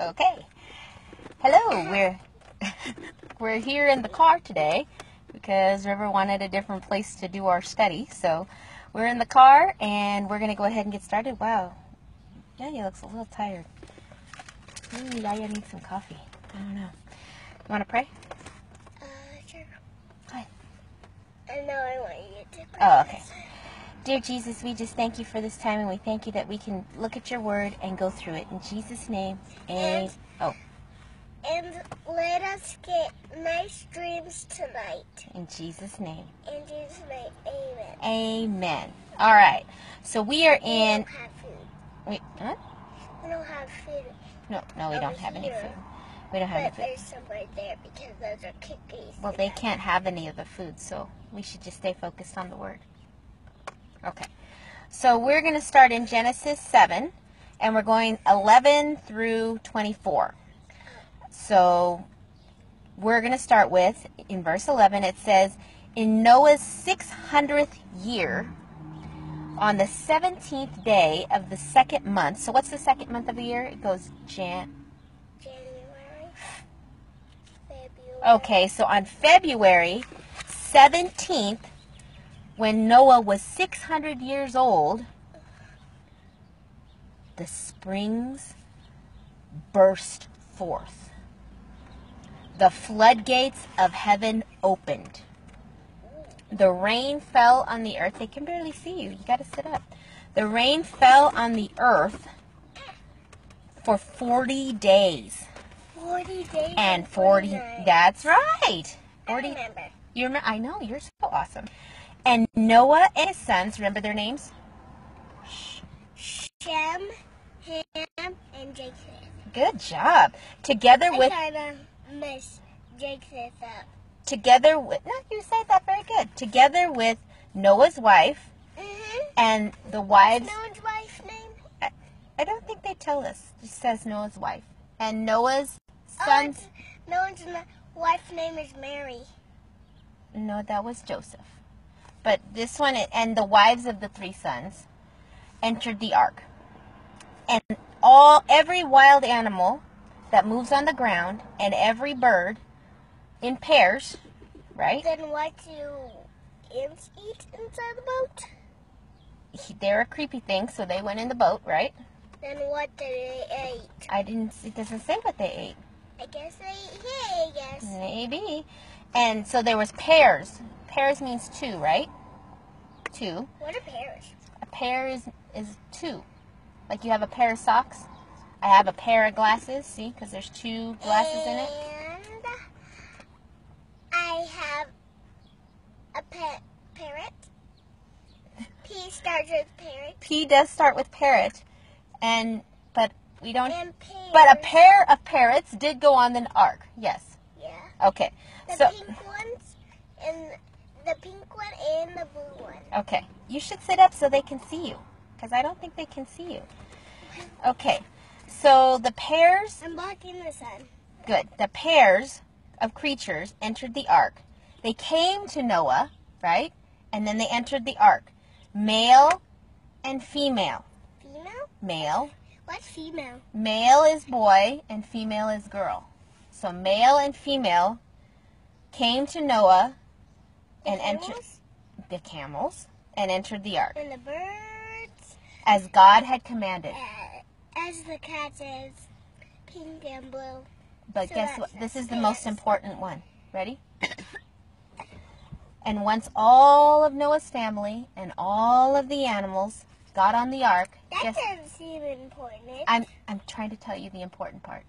Okay. Hello, we're we're here in the car today because River wanted a different place to do our study. So we're in the car and we're gonna go ahead and get started. Wow, Yaya looks a little tired. Maybe Yaya needs some coffee. I don't know. You want to pray? Uh, sure. Hi. I know I want you to. Oh, okay. Dear Jesus, we just thank you for this time and we thank you that we can look at your word and go through it. In Jesus' name, amen. Oh, And let us get nice dreams tonight. in Jesus' name, In Jesus' name, amen. amen. All right. So we are We in. don't have food. Wait, huh? We don't have food. No, no, we Over don't have any food. We don't have any But food. there's some right there because those are cookies. Well, they can't have any of the food, so we should just stay focused on the word. Okay. So we're going to start in Genesis 7, and we're going 11 through 24. So we're going to start with, in verse 11, it says, In Noah's 600th year, on the 17th day of the second month, so what's the second month of the year? It goes Jan. January. February. Okay, so on February 17th, when Noah was 600 years old, the springs burst forth. The floodgates of heaven opened. The rain fell on the earth. They can barely see you. You got to sit up. The rain fell on the earth for 40 days. 40 days. And 40, nights. that's right. I 40, remember. you remember, I know, you're so awesome. And Noah and his sons, remember their names? Shem, Ham, and Jacob. Good job. Together I with, kind of miss Jacob up. together with, no, you said that very good. Together with Noah's wife Mm-hmm. and the wives, No one's wife's name? I don't think they tell us. It says Noah's wife. And Noah's Oh, sons, it's- Noah's na- wife's name is Mary. no, that was Joseph. But this one, and the wives of the three sons entered the ark. And all, every wild animal that moves on the ground and every bird in pairs, right? Then what do ants eat inside the boat? They're a creepy thing, so they went in the boat, right? Then what do they eat? I didn't, it doesn't say what they ate. I guess they eat hay, I guess. Maybe. And so there was pairs. Pairs means two, right? Two. What are pairs? A pair is, is two. Like you have a pair of socks. I have a pair of glasses, see, because there's two glasses in it. And I have a pet parrot. P starts with parrot. P does start with parrot, and but we don't. And. But a pair of parrots did go on the ark. Yes. Yeah. Okay. The So pink ones and the pink one and the blue one. okay, you should sit up so they can see you, because I don't think they can see you. Okay. So the pairs I'm blocking the sun. Good. The pairs of creatures entered the ark. They came to Noah, right? And then they entered the ark. Male and female. Female? Male. What's female? Male is boy and female is girl. So male and female came to Noah and entered the camels and entered the ark And the birds. as God had commanded. As the cat is pink and blue. But So guess what? This is the most important one. Ready? and once all of Noah's family and all of the animals got on the ark, That guess doesn't seem important. I'm I'm trying to tell you the important part.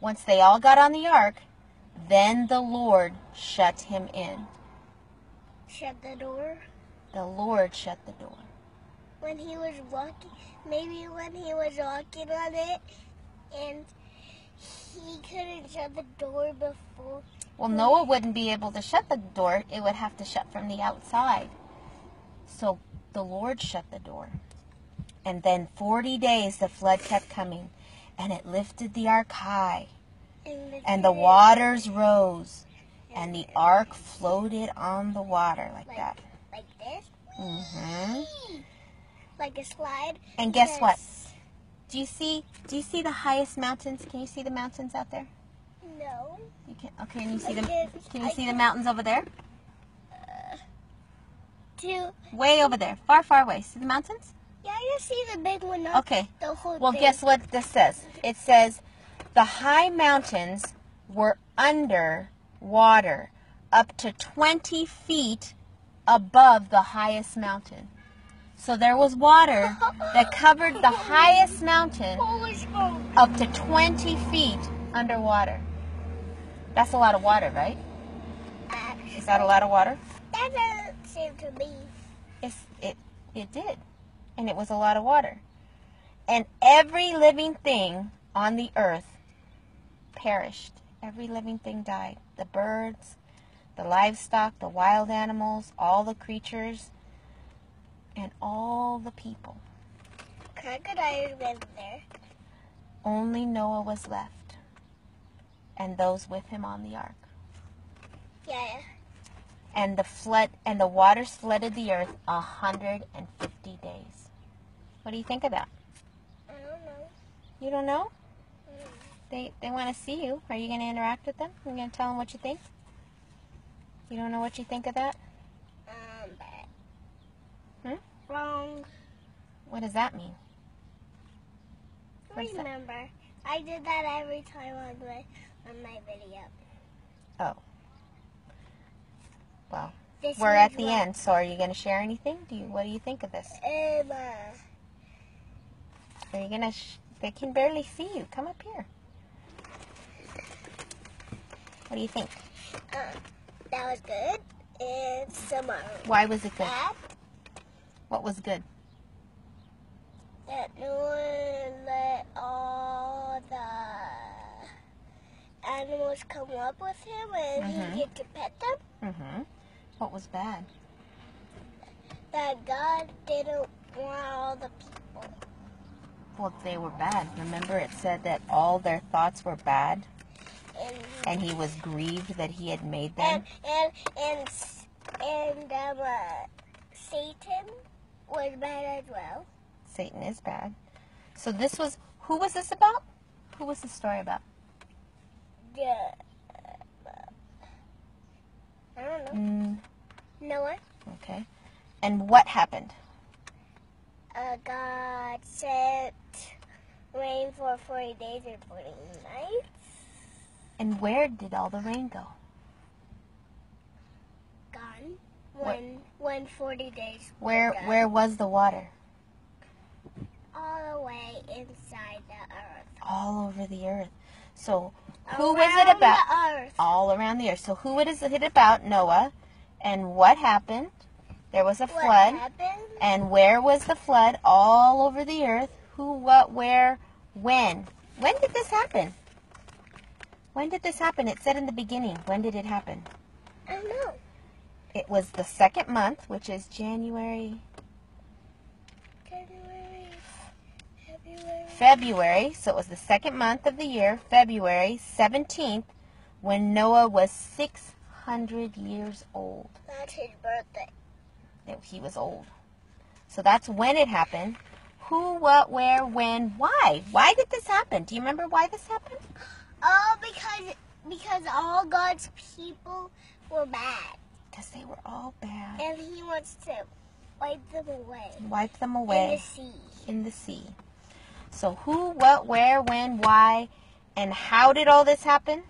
Once they all got on the ark, then the Lord shut him in. Shut the door. The Lord shut the door. When he was walking, maybe when he was walking on it, and he couldn't shut the door before. Well, Noah wouldn't be able to shut the door. It would have to shut from the outside. So the Lord shut the door. And then 40 days the flood kept coming, and it lifted the ark high, And the, and the waters rose, and the ark floated on the water like that. Like this. hmm Like a slide. And guess what? Do you see? Do you see the highest mountains? Can you see the mountains out there? No. You can. Okay, and you see I them. can- Can you I see the mountains over there? Two. Way over there, far, far away. See the mountains? Yeah, I just see the big one. Okay. The whole Well, thing. guess what this says? It says the high mountains were under water up to 20 feet above the highest mountain. So there was water that covered the highest mountain up to 20 feet underwater. That's a lot of water, right? Is that a lot of water? That doesn't seem to me. It's, it, it did. And it was a lot of water. And every living thing on the earth perished. Every living thing died. The birds, the livestock, the wild animals, all the creatures, and all the people. Crocodiles live there. Only Noah was left, and those with him on the ark. Yeah. And the flood and the waters flooded the earth a hundred and fifty days. What do you think of that? I don't know. You don't know? They they want to see you. Are you going to interact with them? Are you going to tell them what you think? You don't know what you think of that? Um. Hmm? Wrong. What does that mean? What's that? Remember, I did that every time on my on my video. Oh. Well, This we're at the wrong. end. So are you going to share anything? Do you what do you think of this? Um, uh, Are you going to they can barely see you. Come up here. What do you think? uh, that was good. And some are Why was it good? bad. What was good? That Noah let all the animals come up with him and Mhm. he get to pet them. Mm-hmm. What was bad? That God didn't want all the people. Well, they were bad. Remember it said that all their thoughts were bad And he was grieved that he had made them. and and and and um, uh, Satan was bad as well. Satan is bad. So this was who was this about? Who was the story about? Yeah. I don't know. Mm, Noah. okay. And what happened? Uh, God sent rain for 40 days and 40 nights. And where did all the rain go? Gone. When when 40 days. Where where was the water? All the way inside the earth. All over the earth. So who was it about? The earth. All around the earth. So who is it about? Noah. And what happened? There was a What flood. happened? And where was the flood? All over the earth. Who, what, where, when? When did this happen? When did this happen? It said in the beginning. When did it happen? I don't know. It was the second month, which is January, January, February. February. So it was the second month of the year, February 17th, when Noah was 600 years old. That's his birthday. It- He was old. So that's when it happened. Who, what, where, when, why? Why did this happen? Do you remember why this happened? Oh, because because all God's people were bad, Because they were all bad. and He wants to wipe them away Wipe them away. in the sea. in the sea. So who, what, where, when, why, and how did all this happen?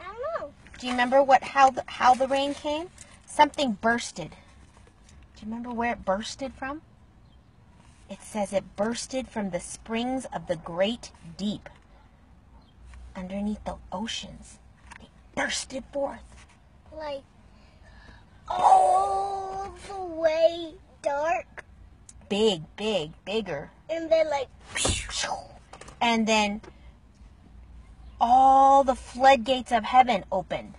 I don't know. Do you remember what how the, how the rain came? Something bursted. Do you remember where it bursted from? It says it bursted from the springs of the great deep. Underneath the oceans. They bursted forth. Like oh! all the way dark, Big, big, bigger. and then like And then all the floodgates of heaven opened.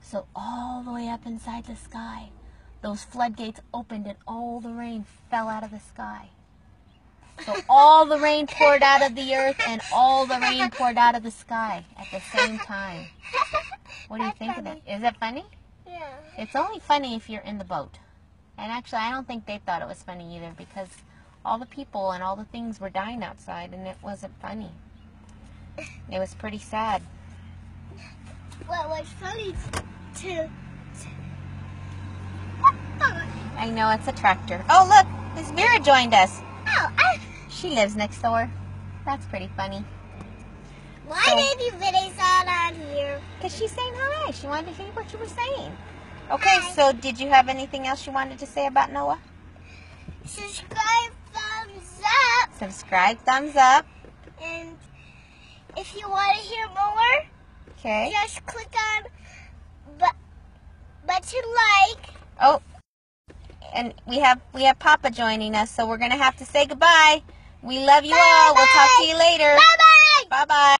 So all the way up inside the sky, those floodgates opened and all the rain fell out of the sky. So all the rain poured out of the earth and all the rain poured out of the sky at the same time. What do you That's think of that? Is that? funny. It funny? yeah. It's only funny if you're in the boat. And actually, I don't think they thought it was funny either because all the people and all the things were dying outside, and it wasn't funny. It was pretty sad. What was funny to. I know it's a tractor. Oh, look, Miss Vera joined us. She lives next door. That's pretty funny. why So- did you finish that on here? Because she's saying hi. She wanted to hear what you were saying. Okay, Hi. so did you have anything else you wanted to say about Noah? Subscribe, thumbs up, Subscribe, thumbs up. and if you want to hear more, Okay. just click on but button like. Oh, and we have we have Papa joining us, so we're gonna have to say goodbye. We love you all. We'll talk to you later. Bye bye. Bye bye.